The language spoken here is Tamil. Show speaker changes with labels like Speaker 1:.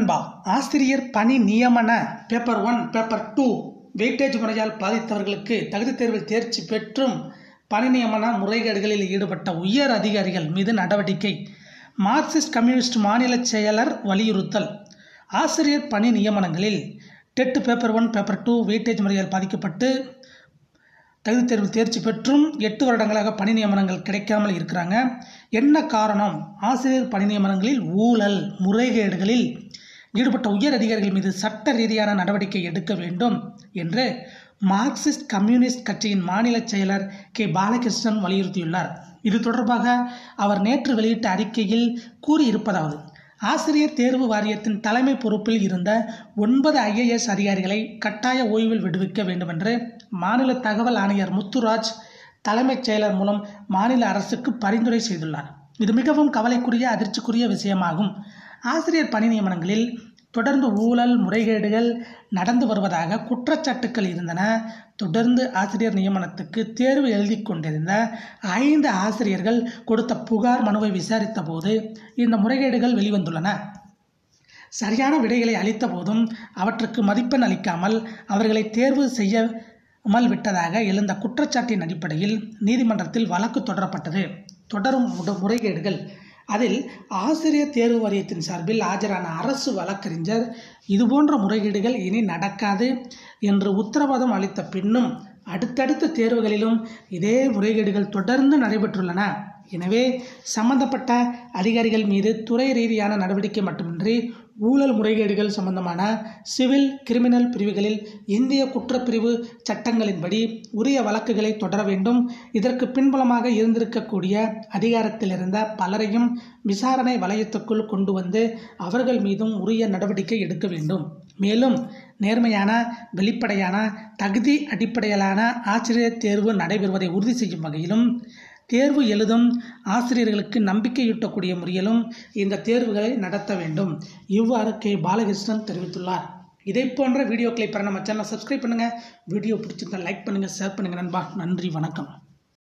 Speaker 1: நண்பா ஆசிரியர் பணி நியமன paper one paper two weightage முறையால் பாதித்தவர்களுக்கு தகுதி தேர்வில் தேர்ச்சி பெற்றும் பணி நியமன முறைகேடுகளில் ஈடுபட்ட உயர் அதிகாரிகள் மீது நடவடிக்கை மார்க்சிஸ்ட் கம்யூனிஸ்ட் மாநில செயலர் வலியுறுத்தல் ஆசிரியர் பணி நியமனங்களில் TET paper one paper two weightage முறையால் பாதிக்கப்பட்டு தகுதி தேர்வில் தேர்ச்சி பெற்றும் எட்டு வருடங்களாக பணி நியமனங்கள் கிடைக்காமல் இருக்கிறாங்க என்ன காரணம் ஆசிரியர் பணி நியமனங்களில் ஊழல் முறைகேடுகளில் ஈடுபட்ட உயர் அதிகாரிகள் மீது சட்ட ரீதியான நடவடிக்கை எடுக்க வேண்டும் என்று மார்க்சிஸ்ட் கம்யூனிஸ்ட் கட்சியின் மாநில செயலர் கே பாலகிருஷ்ணன் வலியுறுத்தியுள்ளார் இது தொடர்பாக அவர் நேற்று வெளியிட்ட அறிக்கையில் கூறியிருப்பதாவது ஆசிரியர் தேர்வு வாரியத்தின் தலைமை பொறுப்பில் இருந்த ஒன்பது ஐஏஎஸ் அதிகாரிகளை கட்டாய ஓய்வில் விடுவிக்க வேண்டுமென்று மாநில தகவல் ஆணையர் முத்துராஜ் தலைமைச் செயலர் மூலம் மாநில அரசுக்கு பரிந்துரை செய்துள்ளார் இது மிகவும் கவலைக்குரிய அதிர்ச்சிக்குரிய விஷயமாகும் ஆசிரியர் பணி நியமனங்களில் தொடர்ந்து ஊழல் முறைகேடுகள் நடந்து வருவதாக குற்றச்சாட்டுக்கள் இருந்தன தொடர்ந்து ஆசிரியர் நியமனத்துக்கு தேர்வு எழுதி கொண்டிருந்த ஐந்து ஆசிரியர்கள் கொடுத்த புகார் மனுவை விசாரித்த போது இந்த முறைகேடுகள் வெளிவந்துள்ளன சரியான விடைகளை அளித்த போதும் அவற்றுக்கு மதிப்பெண் அளிக்காமல் அவர்களை தேர்வு அமல் விட்டதாக எழுந்த குற்றச்சாட்டின் அடிப்படையில் நீதிமன்றத்தில் வழக்கு தொடரப்பட்டது தொடரும் முறைகேடுகள் அதில் ஆசிரியர் தேர்வு வாரியத்தின் சார்பில் ஆஜரான அரசு வழக்கறிஞர் இதுபோன்ற முறைகேடுகள் இனி நடக்காது என்று உத்தரவாதம் அளித்த பின்னும் அடுத்தடுத்த தேர்வுகளிலும் இதே முறைகேடுகள் தொடர்ந்து நடைபெற்றுள்ளன எனவே சம்பந்தப்பட்ட அதிகாரிகள் மீது துறை ரீதியான நடவடிக்கை மட்டுமின்றி ஊழல் முறைகேடுகள் சம்பந்தமான சிவில் கிரிமினல் பிரிவுகளில் இந்திய குற்றப்பிரிவு சட்டங்களின்படி உரிய வழக்குகளை தொடர வேண்டும் இதற்கு பின்புலமாக இருந்திருக்கக்கூடிய அதிகாரத்தில் இருந்த பலரையும் விசாரணை வலயத்துக்குள் கொண்டு வந்து அவர்கள் மீதும் உரிய நடவடிக்கை எடுக்க வேண்டும் மேலும் நேர்மையான வெளிப்படையான தகுதி அடிப்படையிலான ஆசிரியர் தேர்வு நடைபெறுவதை உறுதி செய்யும் வகையிலும் தேர்வு எழுதும் ஆசிரியர்களுக்கு நம்பிக்கையூட்டக்கூடிய முறையிலும் இந்த தேர்வுகளை நடத்த வேண்டும் இவ்வாறு கே பாலகிருஷ்ணன் தெரிவித்துள்ளார் இதே போன்ற வீடியோக்களை பெற நம்ம சேனலை சப்ஸ்கிரைப் பண்ணுங்கள் வீடியோ பிடிச்சிருந்தா லைக் பண்ணுங்கள் ஷேர் பண்ணுங்கள் நண்பா நன்றி வணக்கம்